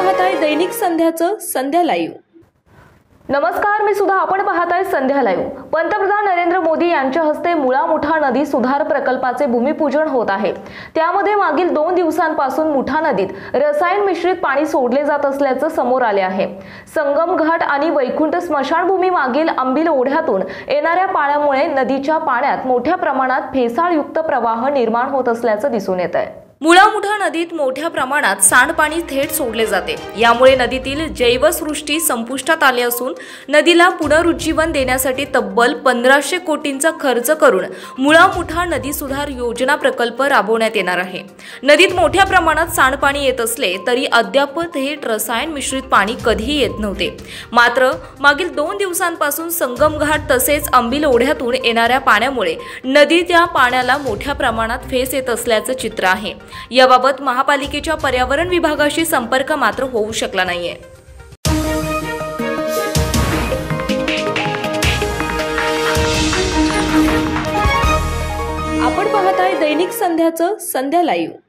पाहताय दैनिक संध्याचं संध्या लाईव्ह. नमस्कार मी सुद्धा आपण पाहताय संध्या लाईव्ह. पंतप्रधान नरेंद्र मोदी यांच्या हस्ते मुळा मुठा नदी सुधार प्रकल्पाचे भूमिपूजन होत आहे. त्यामध्ये मागील दोन दिवसांपासून मुठा नदीत रसायन मिश्रित पाणी सोडले जात असल्याचं समोर आले आहे. संगम घाट आणि वैकुंठ स्मशानभूमी मागील आंबील ओढ्यातून येणाऱ्या पाण्यामुळे नदीच्या पाण्यात मोठ्या प्रमाणात फेसाळयुक्त प्रवाह निर्माण होत असल्याचं दिसून येत आहे मुळामुठा नदीत मोठ्या प्रमाणात सांडपाणी थेट सोडले जाते. यामुळे नदीतील जैवसृष्टी संपुष्टात आली असून नदीला पुनरुज्जीवन देण्यासाठी तब्बल पंधराशे कोटींचा खर्च करून मुळामुठा नदी सुधार योजना प्रकल्प राबवण्यात येणार आहे. नदीत मोठ्या प्रमाणात सांडपाणी येत असले तरी अद्याप थेट रसायन मिश्रित पाणी कधीही येत नव्हते. मात्र मागील दोन दिवसांपासून संगमघाट तसेच अंबिल ओढ्यातून येणाऱ्या पाण्यामुळे नदी त्या पाण्याला मोठ्या प्रमाणात फेस येत असल्याचं चित्र आहे. याबाबत महापालिकेच्या पर्यावरण विभागाशी संपर्क मात्र होऊ शकला नाहीये. आपण पाहताय दैनिक संध्याचं संध्या लाईव्ह.